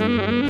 Mm-hmm.